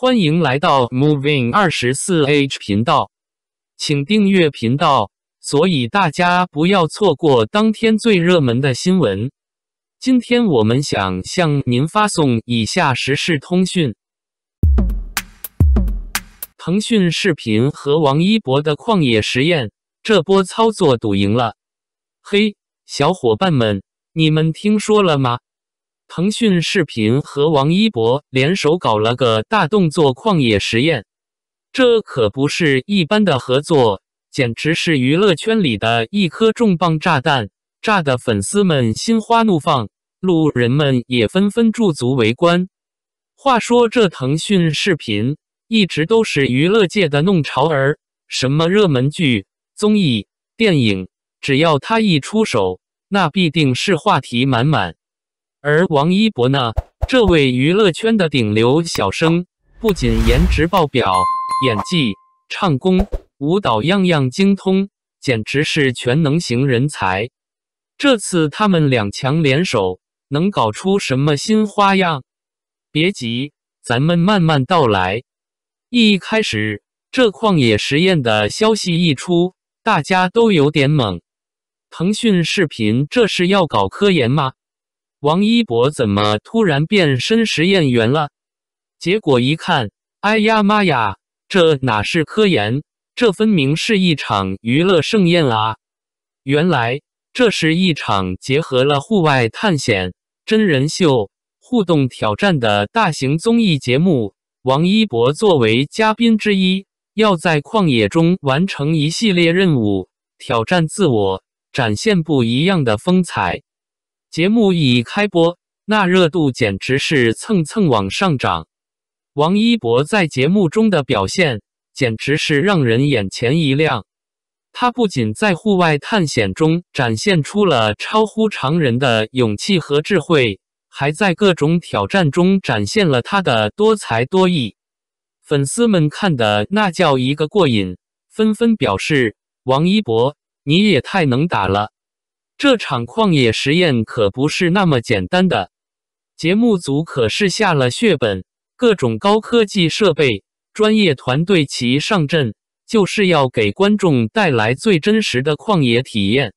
欢迎来到 Moving 二十四 H 频道，请订阅频道，所以大家不要错过当天最热门的新闻。今天我们想向您发送以下时事通讯：腾讯视频和王一博的旷野实验，这波操作赌赢了。嘿，小伙伴们，你们听说了吗？腾讯视频和王一博联手搞了个大动作旷野实验，这可不是一般的合作，简直是娱乐圈里的一颗重磅炸弹，炸得粉丝们心花怒放，路人们也纷纷驻足围观。话说，这腾讯视频一直都是娱乐界的弄潮儿，什么热门剧、综艺、电影，只要他一出手，那必定是话题满满。而王一博呢？这位娱乐圈的顶流小生，不仅颜值爆表，演技、唱功、舞蹈样样精通，简直是全能型人才。这次他们两强联手，能搞出什么新花样？别急，咱们慢慢道来。一开始，这旷野实验的消息一出，大家都有点懵。腾讯视频这是要搞科研吗？王一博怎么突然变身实验员了？结果一看，哎呀妈呀，这哪是科研，这分明是一场娱乐盛宴啊！原来这是一场结合了户外探险、真人秀、互动挑战的大型综艺节目。王一博作为嘉宾之一，要在旷野中完成一系列任务，挑战自我，展现不一样的风采。节目一开播，那热度简直是蹭蹭往上涨。王一博在节目中的表现简直是让人眼前一亮。他不仅在户外探险中展现出了超乎常人的勇气和智慧，还在各种挑战中展现了他的多才多艺。粉丝们看的那叫一个过瘾，纷纷表示：“王一博，你也太能打了！”这场旷野实验可不是那么简单的，节目组可是下了血本，各种高科技设备、专业团队齐上阵，就是要给观众带来最真实的旷野体验。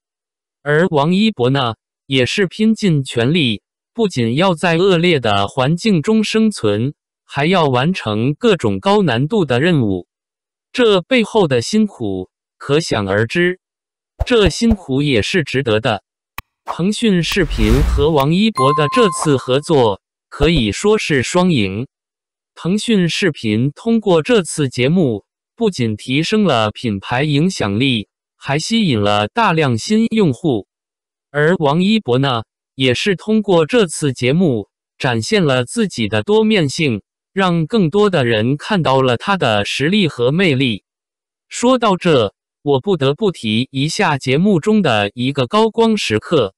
而王一博呢，也是拼尽全力，不仅要在恶劣的环境中生存，还要完成各种高难度的任务，这背后的辛苦可想而知。这辛苦也是值得的。腾讯视频和王一博的这次合作可以说是双赢。腾讯视频通过这次节目，不仅提升了品牌影响力，还吸引了大量新用户。而王一博呢，也是通过这次节目展现了自己的多面性，让更多的人看到了他的实力和魅力。说到这。我不得不提一下节目中的一个高光时刻。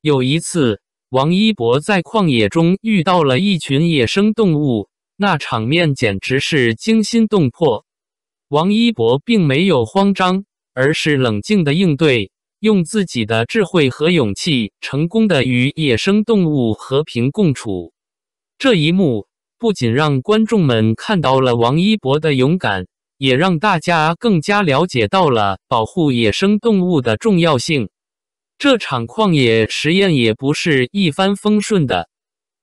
有一次，王一博在旷野中遇到了一群野生动物，那场面简直是惊心动魄。王一博并没有慌张，而是冷静的应对，用自己的智慧和勇气，成功的与野生动物和平共处。这一幕不仅让观众们看到了王一博的勇敢。也让大家更加了解到了保护野生动物的重要性。这场旷野实验也不是一帆风顺的，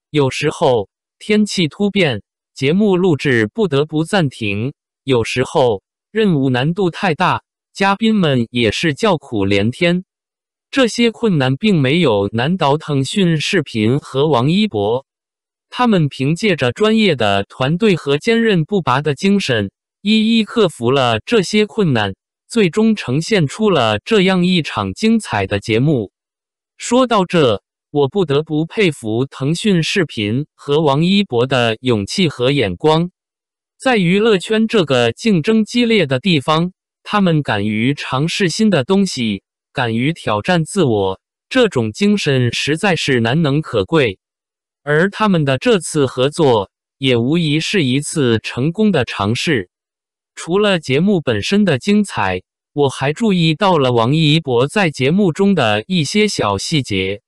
有时候天气突变，节目录制不得不暂停；有时候任务难度太大，嘉宾们也是叫苦连天。这些困难并没有难倒腾讯视频和王一博，他们凭借着专业的团队和坚韧不拔的精神。一一克服了这些困难，最终呈现出了这样一场精彩的节目。说到这，我不得不佩服腾讯视频和王一博的勇气和眼光。在娱乐圈这个竞争激烈的地方，他们敢于尝试新的东西，敢于挑战自我，这种精神实在是难能可贵。而他们的这次合作，也无疑是一次成功的尝试。除了节目本身的精彩，我还注意到了王一博在节目中的一些小细节，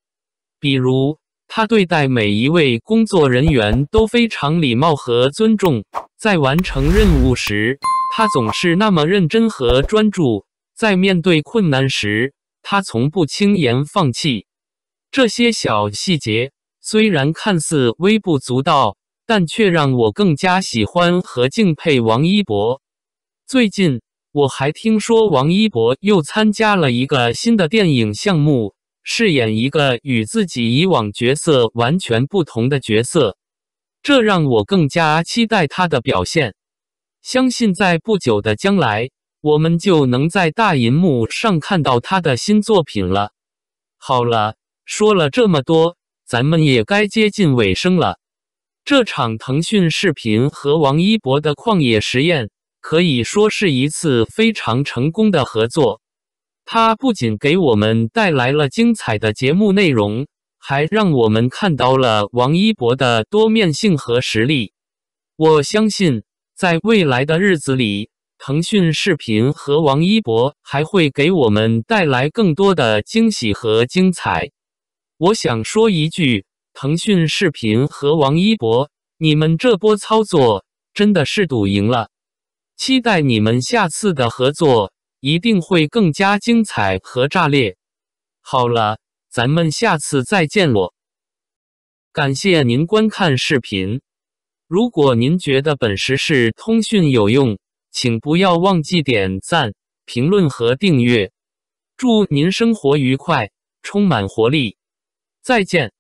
比如他对待每一位工作人员都非常礼貌和尊重，在完成任务时，他总是那么认真和专注；在面对困难时，他从不轻言放弃。这些小细节虽然看似微不足道，但却让我更加喜欢和敬佩王一博。最近，我还听说王一博又参加了一个新的电影项目。饰演一个与自己以往角色完全不同的角色，这让我更加期待他的表现。相信在不久的将来，我们就能在大银幕上看到他的新作品了。好了，说了这么多，咱们也该接近尾声了。这场腾讯视频和王一博的旷野实验可以说是一次非常成功的合作。它不仅给我们带来了精彩的节目内容，还让我们看到了王一博的多面性和实力。我相信，在未来的日子里，腾讯视频和王一博还会给我们带来更多的惊喜和精彩。我想说一句：腾讯视频和王一博，你们这波操作真的是赌赢了！期待你们下次的合作。一定会更加精彩和炸裂。好了，咱们下次再见喽！感谢您观看视频。如果您觉得本实事通讯有用，请不要忘记点赞、评论和订阅。祝您生活愉快，充满活力！再见。